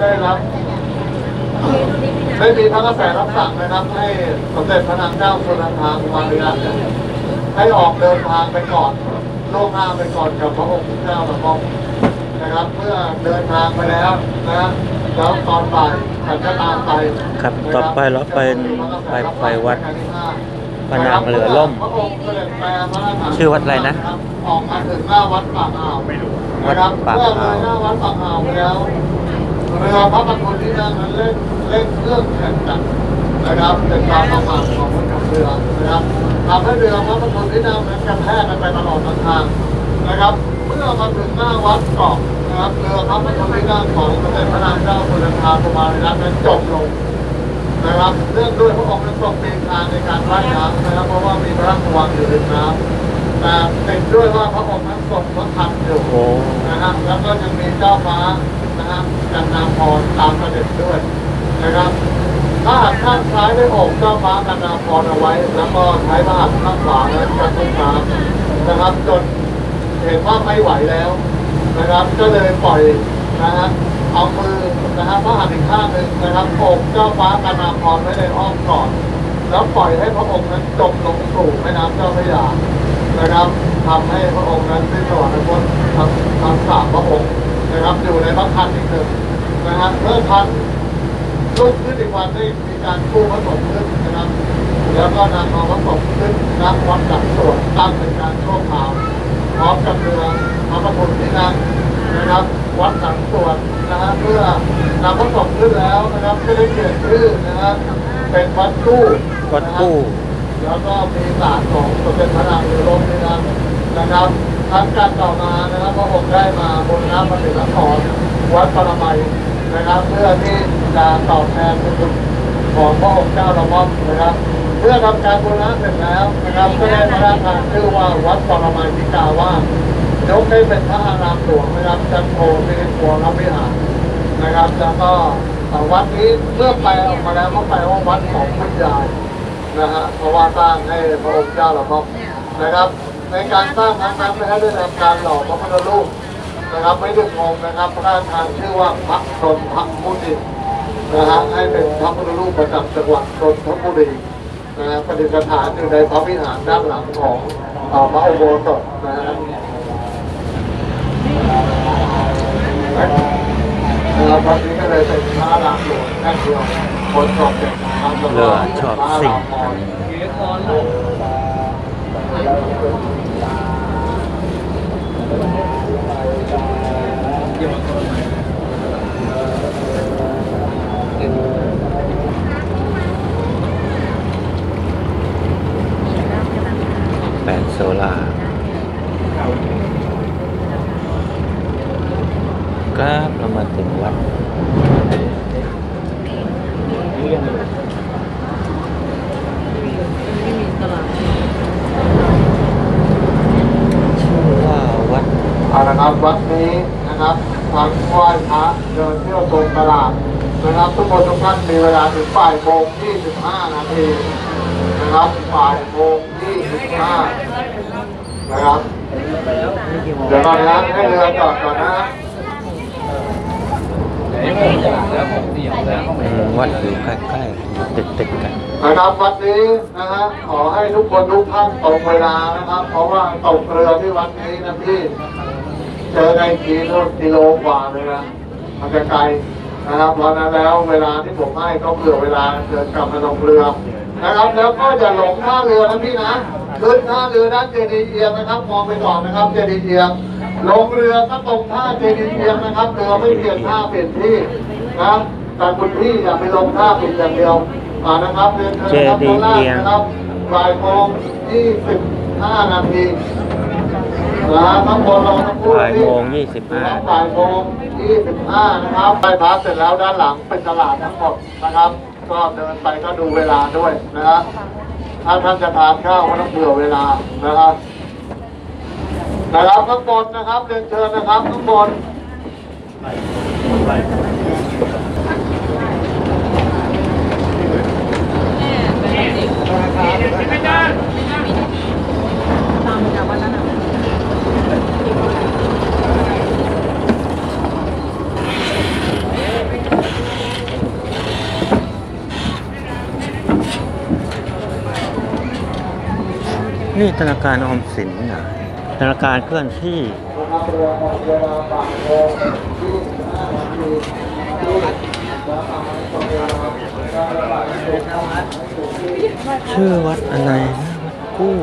นะครับได้รับได้มีพระกระแสรับสั่งนะครับให้สมเด็จพระนางเจ้าสุนันทากุมารีรัตน์เนี่ยให้ออกเดินทางไปก่อนล่วงหน้าไปก่อนกับพระองค์เจ้าพระองค์นะครับ เมื่อเดินทางไปแล้วนะฮะแล้วตอนบ่ายฉันก็ตามไปครับต่อไปเราเป็นไปไปวัดพระนางเรือล่มพระองค์เสด็จแปลพระราชทานชื่อวัดอะไรนะออกมาถึงหน้าวัดปากอ่าวไม่รู้วัดนะครับปากเมื่ออ่าวเลยหน้าวัดปากอ่าวไปแล้ว เรือพระประทุนที่นั่งเล่นเล่นเครื่องแข่งกันนะครับเป็นความประมาทของคนขับเรือนะครับทำให้เรือพระประทุนที่นั่งนั้นกระแทกกันไปตลอดทางนะครับ เมื่อมาถึงหน้าวัดเกาะนะครับเรือพระประทุนที่นั่งของสมเด็จพระนางเจ้าสุนันทากุมารีรัตน์นั้นจมลงนะครับเนื่องด้วยพระองค์นั้นทรงมีทางในการว่ายน้ำนะครับ เพราะว่ามีพระราชวังอยู่ริมน้ำแต่ติดด้วยว่าพระองค์นั้นทรงพระคันอยู่นะครับแล้วก็ยังมีเจ้าฟ้า นะครับจันนาพรตามประเด็จด้วยนะครับถ้าหากข้างซ้ายได้โอบเจ้าฟ้ากันนาพรเอาไว้ แล้วก็ใช้พระหัตถ์ข้างขวานั้นกระตุ้นน้ำนะครับจนเห็นว่าไม่ไหวแล้วนะครับ ก็เลยปล่อยนะฮะเอามือนะครับพระหัตถ์อีกข้างหนึ่งนะครับโอบเจ้าฟ้ากันนาพรไว้ในอ้อมกอดแล้วปล่อยให้พระองค์นั้นจมลงสู่แม่น้ำเจ้าพระยานะครับทำให้พระองค์นั้นสิ้นสวรรคตทั้งทั้งสามพระองค์ นะครับอยู่ในพระคันอีกหนึ่งนะครับเมื่อคันรุ่งขึ้นอีกวันได้มีการกู้พระสงฆ์ขึ้นนะครับ แล้วก็นำเอาพระสงฆ์ขึ้นนับวัดจัดสวดตั้งเป็นการชั่วคราวพร้อมกับเรือพระประทุนที่นั่งนะครับวัดสังสวดนะฮะเพื่อนำพระสงฆ์ขึ้นแล้วนะครับก็ได้เปลี่ยนชื่อนะครับเป็นวัดกู้วัดกู้นะครับแล้วก็มีศาสตร์ของสมเด็จพระนางเรือล่มนี่นะนะครับ ทั้งการต่อมานะครับพระองค์ได้มาบนน้ำพระศิลปรวัดปรมัยนะครับเพื่อที่จะตอบแทนคุณของพระองค์เจ้าละม่อมนะครับเมื่อทำการบูรณะเสร็จแล้วนะครับก็ได้พระราชทานชื่อว่าวัดปรมัยทิกาว่ายกให้เป็นพระอารามหลวงนะครับจันโทมิริปัวรวิหารนะครับแล้วก็เอ่วัดนี้เมื่อไปออกมาแล้วก็ไปว่าวัดของคุณยายนะฮะเพราะว่าสร้างให้พระองค์เจ้าละม่อมนะครับ ในการสร้างครั้งนั้นนะครับได้ทำการหล่อพระพุทธรูปนะครับไม่ดึงงงนะครับพระราชทานชื่อว่าพระพรหมพระมุนีนะฮะให้เป็นพระพุทธรูปประจำจังหวัดนนทบุรีนะฮะประดิษฐานอยู่ในพระวิหารด้านหลังของเอ่อพระอุโบสถนะฮะนะครับวันนี้ก็เลยเป็นพระรามหลวงแค่เดียวคนชอบเด็กนะครับเรือชอบสิ่งแปดโซล่าครับเรามาถึงวัด ชื่อว่าวัด เอาละครับวัดนี้นะครับทางไหว้พระเดินเที่ยวชมตลาดนะครับ ทุกคนทุกท่าน มีเวลาถึงบ่ายโมง25นาทีนะครับบ่ายโมง25นะครับ เดี๋ยวก่อนนะให้เรือจอดก่อนนะอืมวัดอยู่ใกล้ๆติดติดๆกันนะครับวัดนี้นะฮะขอให้ทุกคนทุกท่านตรงเวลานะครับ เพราะว่าตกเรือที่วัดนี้นะพี่ เจอในกีโลกิโลกว่าเลยนะมันจะไกล นะครับเพราะฉะนั้นแล้วเวลาที่ผมให้ก็เผื่อเวลาเดินกลับมาลงเรือนะครับ แล้วก็อย่าหลงท่าเรือนะพี่นะขึ้นท่าเรือด้านเจดีย์เอียงนะครับ มองไปก่อนนะครับเจดีย์เอียงลงเรือก็ตรงท่าเจดีย์เอียงนะครับเรือไม่เปลี่ยนท่าเปลี่ยนที่นะแต่คุณพี่อย่าไปลงท่าผิดอย่างเดียวอ่านะครับเรียนเชิญนะครับเจดีย์ข้างล่างเอียงนะครับบ่ายโมงยี่สิบห้านาทีนะข้าง บนเราทั้งคู่บ่ายโมงยี่สิบห้าบ่ายโมงยี่สิบห้านะครับไปพักเสร็จแล้วด้านหลังเป็นตลาดทั้งหมดนะครับ ก็เดินไปก็ดูเวลาด้วยนะครับถ้าท่านจะทานข้าวก็ต้องเผื่อเวลานะครับนะครับข้างบนนะครับเรียนเชิญนะครับข้างบน นี่ธนาคารออมสินนะธนาคารเคลื่อนที่ชื่อวัดอะไรนะวัดกู้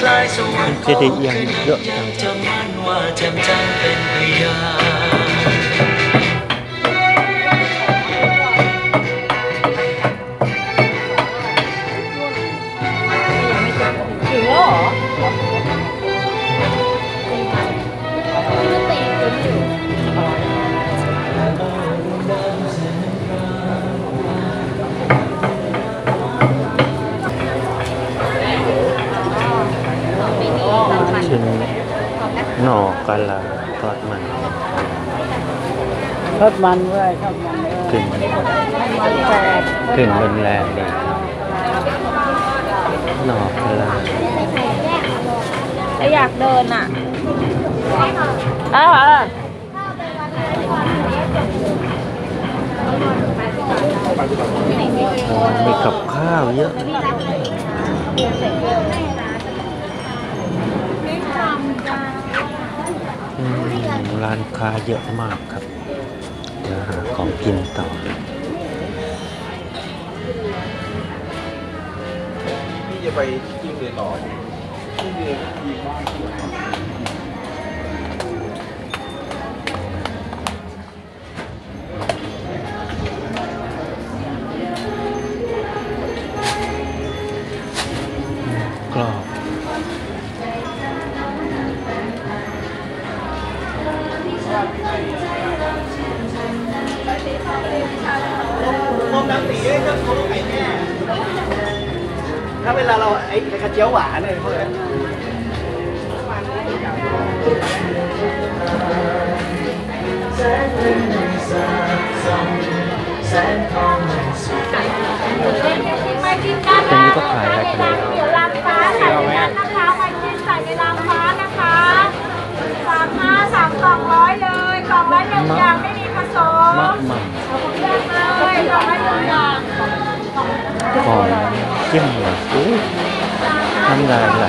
คลายสวรรค์จะได้เอียงเยอะจังจะมั่นว่าจำจันทร์เป็นพยานถึง หน่อกะลาทอดมันทอดมันด้วยทอดมันด้วยกลิ่นมันแปดกลิ่นรุนแรงดีหน่อกะลาแต่อยากเดินอะอ้าวอะโอ้มีกับข้าวเยอะ ร้านค้าเยอะมากครับ เดี๋ยวหาของกินต่อพี่จะไปจิ้งเรือต่อที่เรือดีมาก ถ้าเวลาเราไอ้กระเจียวหวานเนี่ยพวกนั้นมากินกันตรงนี้ก็ขายอะไรกันในเนี่ยเดี๋ยวรางฟ้าใส่ในนั้นนะคะไปกินใส่ในรางฟ้านะคะสามห้าสามกล่องร้อยเลยกล่องละหนึ่งอย่างไม่มีผสมมากมันเลือกเลยกล่องละหนึ่งอย่าง ของจิ้มเหรออุ้ยน้ำลายไหล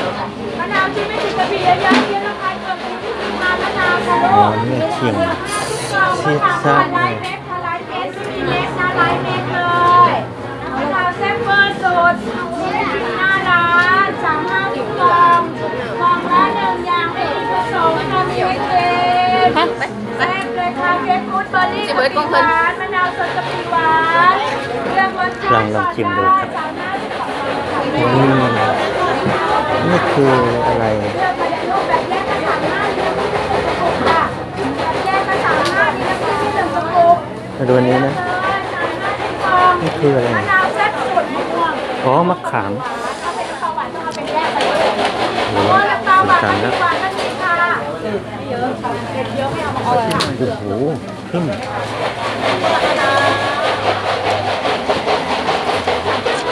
ดมะนาวที่ไม่ติดกะปิเยอะๆเยอะน้ำลายเกินไปที่ทานมะนาวค่ะลูกเนี่ยเชียงชีสซ่าลฟ์เม็ดค่ะลฟ์เม็ดซีเม็ดนะลฟ์เม็ดเลยมะนาวแซ่บเวอร์สุดหน้าร้านสั่งห้าทุกกล่องกล่องละหนึ่งอย่างไม่มีผสมทำไม่เค็มแซ่บเลยค่ะเค้กฟูดเบอร์รี่กะปิหวานมะนาวสดกะปิหวานเลือกรสชาติลองลองชิมดูครับ นี่คืออะไรมาในรูปแยกกระถางหน้าเลือกที่เป็นกระปุกค่ะแยกน้านี่ก็คือที่หนึ่งกระปุกมดูอันนี้นะ นี่คืออะไรนะม่วงอ๋อ มะขามนข้าวหวานต้ออาเป็นแยกไปเลยโอ้มะม่วงน้ำตาลหวามแล้วเองค่ะเยอะไม่เอามาเอาเลยค่ะโอ้โหขึ้น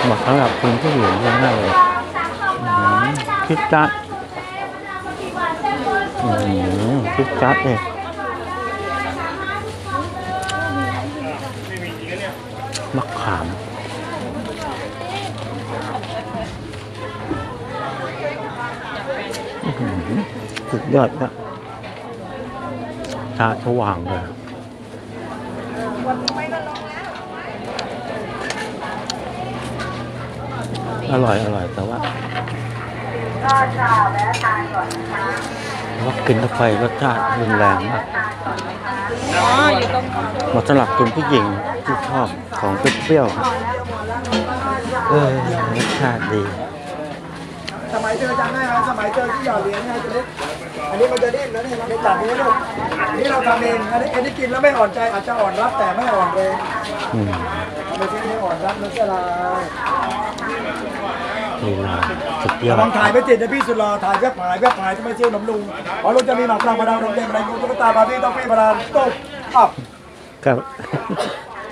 เหมาะสำหรับคนที่อยู่เยอะมากเลย คิดจัดอืมคิดจัดเลยมะขามอื้อหือสุดยอดนะตาสว่างเลยอร่อย อร่อย แต่ว่า ก็จะแวะทานก่อนนะคะว่ากินเข้าไปรสชาติรุนแรงมากอ๋ออยู่ตรงเหมาะสำหรับคุณผู้หญิงที่ชอบของเปรี้ยวๆครับเออรสชาติดีสมัยเจอจำได้ไหมสมัยเจอที่หยอดเหรียญเนี่ยจะได้อันนี้มันจะดิ้นแล้วนี่เราจับนี้ลูกอันนี้เราทำเองอันนี้อันนี้กินแล้วไม่อ่อนใจอาจจะอ่อนรับแต่ไม่อ่อนแรงอืมไม่ใช่ไม่อ่อนรับมันจะลาย ลีลาสุดยอลดองถ่ายไปติดนะพี่สุดรอถ่ายเว็บถ่ายเว็บถ่ายจะไม่เชื่อหนมลุงพอลุงจะมีหมากพลังมาดาวลุงเด้งอะไรลุงตุ๊กตาบาร์บี้ต้องพี่มาดามตุ๊กอับครับ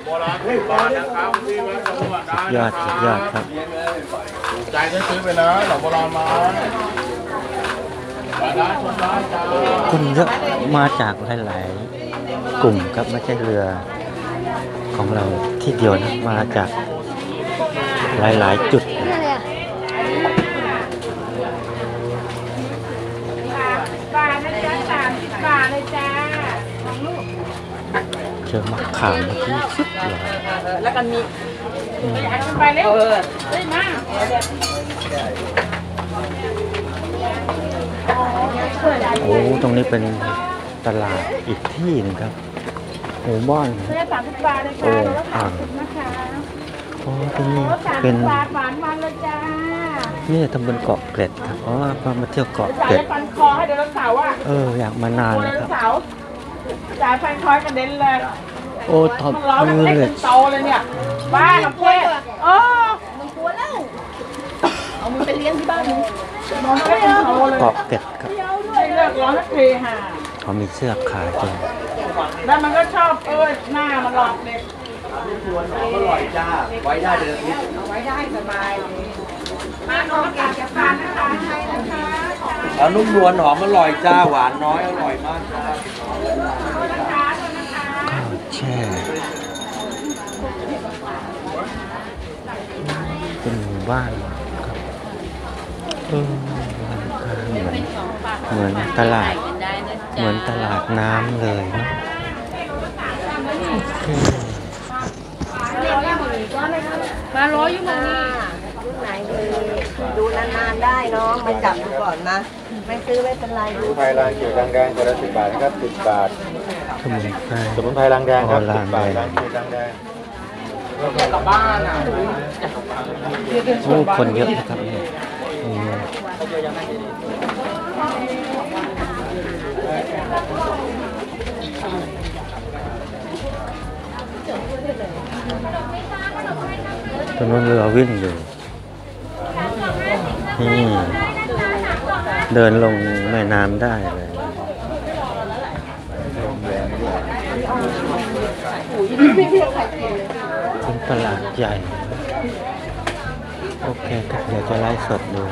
สุดยอดสุดยอดครับใจก็ซื้อไปนะหลอกโบราณมาคนเยอะมาจากหลาย ๆ กลุ่มครับไม่ใช่เรือของเราที่เดียวนะมาจากหลาย ๆ จุด บาทนะจ๊ะสามสิบบาทเลยจ้า เจ อมะขามเมื่อกี้สุดเลยแล้วก็มีไปเร็วเออเฮ้ยมาโอ้ตรงนี้เป็นตลาดอีกที่หนึงครับหมู่บ้านเพื่อสามสิบบาทเลยโอ้จ้าแล้วสาอ่ามสิบนะคะโอ้ตรงนี้แล้วสามเป็สินบบาทหวานมันเลยจ้านี่ตำบลเกาะเกร็ดครับอ๋อมามาเที่ยวเกาะจ่ายเกร็ดให้ฟันคอให้เดี๋ยวเราเสาร์อะเอออยากมานานตัวนะเดี๋ยวครับเสาร์จ่ายฟันคอยกระเด็นเลยโอ้ทอมันร้อนมืมันอเล็กเลเป็ยนโตเลยเนี่ยบ้าเราเพ่เออเอามึงไปเลี้ยงที่บ้านมึงนอนเล็กเป็นโตเลยเกาะเกร็ดครับไม่เลิกร้อนสักทีค่ะเขามีเสื้อขายด้วยแล้วมันก็ชอบเออหน้ามันหลอกเด็กอร่อยจ้าไว้ได้เดือนนี้ไว้ได้สบายเลยมาน้องกาจะฟานนะคะให้นะคะแล้วนุ่มนวลหอมอร่อยจ้าหวานน้อยอร่อยมากจ้านะคะนะคะข้าว แช่เป็นหมู่บ้านครับเออเหมือนเหมือนตลาด เหมือนตลาดน้ำเลยเนอะโอเคมาร้อยอยู่มึงนี่รุ่นไหนดีดูนานๆได้น้องมาจับดูก่อนนะ ไม่ซื้อไม่เป็นไรดูไทยรางเขียวรางแดงตัวละสิบบาทนะครับสิบบาทส มุนไพรสมุนไพรรางแดงครับอ๋อสิบบาทรารางงแดงเขียวรางแดงโอ้คนเยอะนะครับเนี่ยอืมตรงนู้นเรือวิ่งอยู่นี่เดินลงแม่น้ำได้เลย เป็นตลาดใหญ่ โอเคครับเดี๋ยวจะไล่สดดู